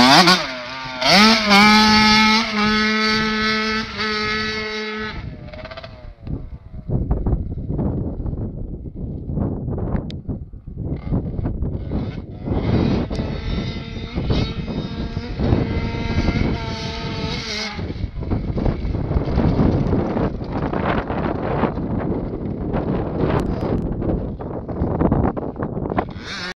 Ah, ah.